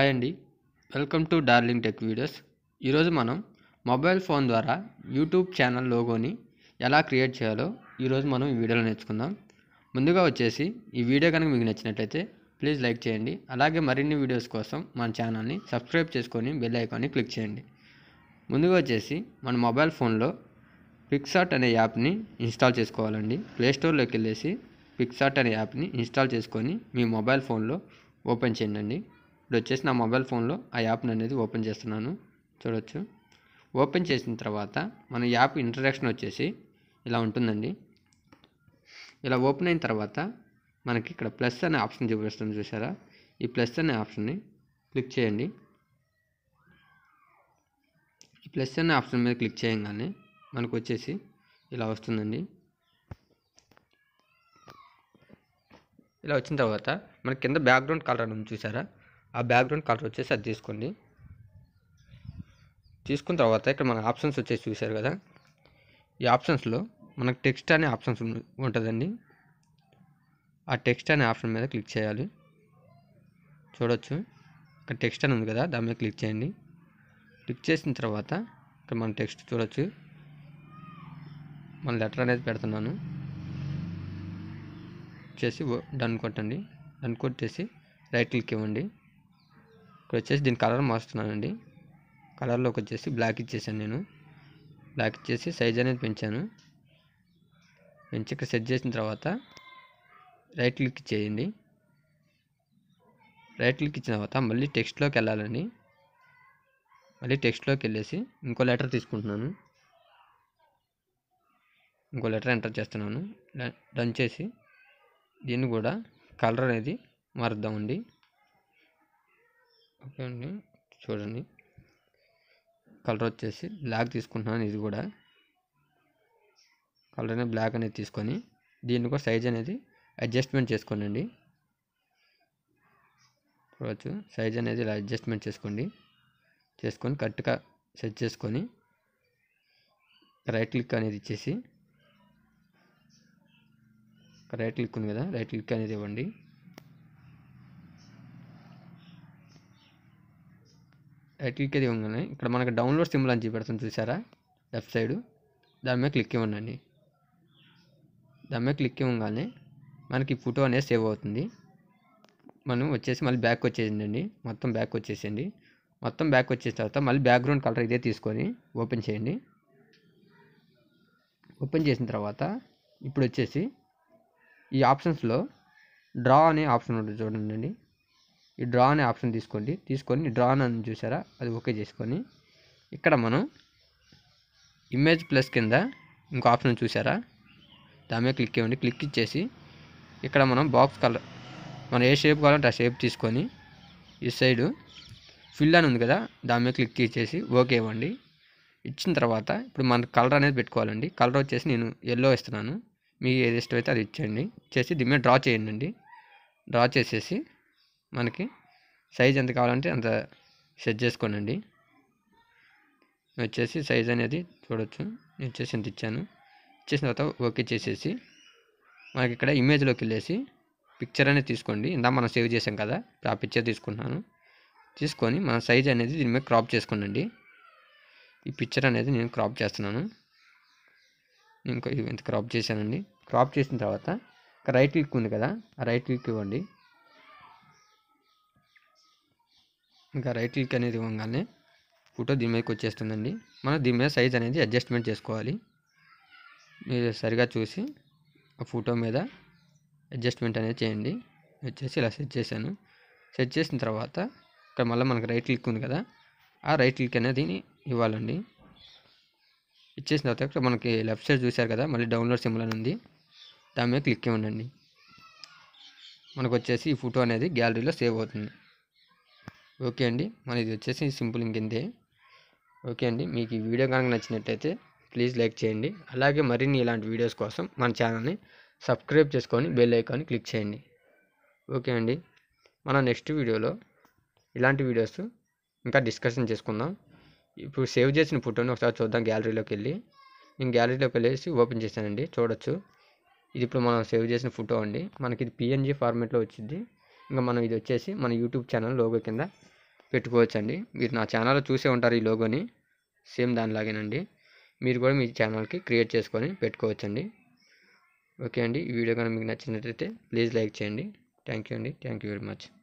Hi అండి. Welcome to darling tech videos ఈరోజు మనం మొబైల్ ఫోన్ ద్వారా యూట్యూబ్ ఛానల్ లోగోని ఎలా క్రియేట్ చేయాలో ఈరోజు మనం ఈ వీడియోలో నేర్చుకుందాం. ముందుగా వచ్చేసి ఈ వీడియో కనుక మీకు నచ్చినట్లయితే ప్లీజ్ లైక్ చేయండి. అలాగే మరిన్ని వీడియోస్ కోసం మన ఛానల్ని సబ్స్క్రైబ్ చేసుకొని బెల్ ఐకాన్ని క్లిక్ చేయండి. ముందుగా వచ్చేసి మన మొబైల్ ఫోన్లో పిక్సాట్ అనే యాప్ని ఇన్స్టాల్ చేసుకోవాలండి. ప్లేస్టోర్లోకి వెళ్ళేసి పిక్సాట్ అనే యాప్ని ఇన్స్టాల్ చేసుకొని మీ మొబైల్ ఫోన్లో ఓపెన్ చేయండి ఇప్పుడు వచ్చేసి నా మొబైల్ ఫోన్లో ఆ యాప్ని అనేది ఓపెన్ చేస్తున్నాను. చూడొచ్చు. ఓపెన్ చేసిన తర్వాత మన యాప్ ఇంట్రడక్షన్ వచ్చేసి ఇలా ఉంటుందండి. ఇలా ఓపెన్ అయిన తర్వాత మనకి ఇక్కడ ప్లస్ అనే ఆప్షన్ చూపిస్తుంది చూసారా ఈ ప్లస్ అనే ఆప్షన్ని క్లిక్ చేయండి. ఈ ప్లస్ అనే ఆప్షన్ మీద క్లిక్ చేయగానే మనకు వచ్చేసి ఇలా వస్తుందండి. ఇలా వచ్చిన తర్వాత మన కింద బ్యాక్గ్రౌండ్ కలర్ అని ఉంది చూసారా ఆ బ్యాక్గ్రౌండ్ కలర్ వచ్చేసి అది తీసుకోండి తీసుకున్న తర్వాత ఇక్కడ మన ఆప్షన్స్ వచ్చేసి చూశారు కదా? ఈ ఆప్షన్స్లో మనకు టెక్స్ట్ అనే ఆప్షన్స్ ఉంటుందండి. ఆ టెక్స్ట్ అనే ఆప్షన్ మీద క్లిక్ చేయాలి. చూడొచ్చు. ఇక్కడ టెక్స్ట్ అని ఉంది కదా దాని మీద క్లిక్ చేయండి. క్లిక్ చేసిన తర్వాత ఇక్కడ మనం టెక్స్ట్ చూడొచ్చు. మన లెటర్ అనేది పెడుతున్నాను. చేసి డన్ కొట్టండి. డన్ కొట్టేసి రైట్ క్లిక్ ఇవ్వండి. ఇక్కడ వచ్చేసి దీని కలర్ మారుస్తున్నానండి. కలర్లోకి వచ్చేసి బ్లాక్ ఇచ్చేసాను నేను. బ్లాక్ ఇచ్చేసి సైజ్ అనేది పెంచాను. పెంచి ఇక్కడ సెట్ చేసిన తర్వాత రైట్ క్లిక్ చేయండి. రైట్ క్లిక్ ఇచ్చిన తర్వాత మళ్ళీ టెక్స్ట్లోకి వెళ్ళాలండి. మళ్ళీ టెక్స్ట్లోకి వెళ్ళేసి ఇంకో లెటర్ తీసుకుంటున్నాను. ఇంకో లెటర్ ఎంటర్ చేస్తున్నాను. డన్ చేసి దీన్ని కూడా కలర్ అనేది మారుద్దామండి. ఓకే అండి. చూడండి. కలర్ వచ్చేసి బ్లాక్ తీసుకుంటున్నాను ఇది కూడా. కలర్ అనేది బ్లాక్ అనేది తీసుకొని దీన్ని కూడా సైజ్ అనేది అడ్జస్ట్మెంట్ చేసుకోండి చూడవచ్చు సైజ్ అనేది ఇలా అడ్జస్ట్మెంట్ చేసుకోండి. చేసుకొని కరెక్ట్గా సెట్ చేసుకొని రైట్ క్లిక్ అనేది ఇచ్చేసి రైట్ క్లిక్ ఉంది కదా రైట్ క్లిక్ అనేది ఇవ్వండి. రైట్ క్లిక్ ఇవ్వగానే ఇక్కడ మనకి డౌన్లోడ్ సింబల్ అని చూపెడుతుంది చూసారా లెఫ్ట్ సైడ్ దాని మీద క్లిక్ ఇవ్వండి దాని మీద క్లిక్ ఇవ్వగానే మనకి ఫోటో అనేది సేవ్ అవుతుంది. మనం వచ్చేసి మళ్ళీ బ్యాక్ వచ్చేసిందండి. మొత్తం బ్యాక్ వచ్చేసింది. మొత్తం బ్యాక్ వచ్చేసిన తర్వాత మళ్ళీ బ్యాక్గ్రౌండ్ కలర్ ఇదే తీసుకొని ఓపెన్ చేయండి. ఓపెన్ చేసిన తర్వాత ఇప్పుడు వచ్చేసి ఈ ఆప్షన్స్లో డ్రా అనే ఆప్షన్ ఉంటుంది చూడండి. ఈ డ్రా అనే ఆప్షన్ తీసుకోండి. తీసుకొని డ్రా అని చూసారా? అది ఓకే చేసుకొని ఇక్కడ మనం ఇమేజ్ ప్లస్ కింద ఇంకో ఆప్షన్ చూసారా? దాని మీద క్లిక్ ఇవ్వండి క్లిక్ ఇచ్చేసి ఇక్కడ మనం బాక్స్ కలర్ మనం ఏ షేప్ కావాలంటే ఆ షేప్ తీసుకొని ఈ సైడు ఫిల్ అని ఉంది కదా దాని మీద క్లిక్ ఇచ్చేసి ఓకే ఇవ్వండి. ఇచ్చిన తర్వాత ఇప్పుడు మన కలర్ అనేది పెట్టుకోవాలండి. కలర్ వచ్చేసి నేను ఎల్లో ఇస్తున్నాను. మీకు ఏది ఇష్టమైతే అది ఇచ్చేయండి. చేసి దీని మీద డ్రా చేయండి డ్రా చేసేసి మనకి సైజ్ ఎంత కావాలంటే అంత సెట్ చేసుకోనండి. వచ్చేసి సైజ్ అనేది చూడొచ్చు. నేను వచ్చేసి ఎంత ఇచ్చాను. ఇచ్చేసిన తర్వాత ఓకే చేసేసి మనకి ఇక్కడ ఇమేజ్లోకి వెళ్ళేసి పిక్చర్ అనేది తీసుకోండి. ఇందా మనం సేవ్ చేసాం కదా ఆ పిక్చర్ తీసుకుంటున్నాను తీసుకొని మన సైజ్ అనేది దీని మీద క్రాప్ చేసుకోండి ఈ పిక్చర్ అనేది నేను క్రాప్ చేస్తున్నాను. నేను ఇంత క్రాప్ చేశానండి? క్రాప్ చేసిన తర్వాత ఇక్కడ రైట్ క్లిక్ ఉంది కదా ఆ రైట్ క్లిక్ ఇవ్వండి. ఇంకా రైట్ క్లిక్ అనేది ఇవ్వగానే ఫోటో దీని మీదకి వచ్చేస్తుందండి. మనం దీని మీద సైజ్ అనేది అడ్జస్ట్మెంట్ చేసుకోవాలి. మీరు సరిగా చూసి ఆ ఫోటో మీద అడ్జస్ట్మెంట్ అనేది చేయండి. వచ్చేసి ఇలా సెట్ చేశాను. సెట్ చేసిన తర్వాత ఇక్కడ మళ్ళీ మనకి రైట్ క్లిక్ ఉంది కదా. ఆ రైట్ క్లిక్ అనేది ఇవ్వాలండి. ఇచ్చేసిన తర్వాత ఇక్కడ మనకి లెఫ్ట్ సైడ్ చూశారు కదా మళ్ళీ డౌన్లోడ్ సింబల్ అని ఉంది. దాని మీద క్లిక్ ఇవ్వండి. మనకు వచ్చేసి ఈ ఫోటో అనేది గ్యాలరీలో సేవ్ అవుతుంది. ఓకే అండి. మన ఇది వచ్చేసి సింపుల్ ఇంకింతే ఓకే అండి. మీకు ఈ వీడియో కనుక నచ్చినట్టయితే ప్లీజ్ లైక్ చేయండి. అలాగే మరిన్ని ఇలాంటి వీడియోస్ కోసం మన ఛానల్ని సబ్స్క్రైబ్ చేసుకొని బెల్ ఐకాన్ని క్లిక్ చేయండి. ఓకే అండి. మన నెక్స్ట్ వీడియోలో ఇలాంటి వీడియోస్ ఇంకా డిస్కషన్ చేసుకుందాం. ఇప్పుడు సేవ్ చేసిన ఫోటోని ఒకసారి చూద్దాం గ్యాలరీలోకి వెళ్ళి. నేను గ్యాలరీలోకి వెళ్ళేసి ఓపెన్ చేశానండి. చూడొచ్చు. ఇది ఇప్పుడు మనం సేవ్ చేసిన ఫోటో అండి. మనకి ఇది పిఎన్జీ ఫార్మేట్లో వచ్చింది. ఇంకా మనం ఇది వచ్చేసి మన యూట్యూబ్ ఛానల్ లోగో కింద పెట్టుకోవచ్చండి. మీరు నా ఛానల్లో చూసే ఉంటారు ఈ లోగోని. సేమ్ దానిలాగేనండి. మీరు కూడా మీ ఛానల్కి క్రియేట్ చేసుకొని పెట్టుకోవచ్చండి. ఓకే అండి. ఈ వీడియో కనుక మీకు నచ్చినట్లయితే ప్లీజ్ లైక్ చేయండి. థ్యాంక్ యూ అండి. Thank you very much.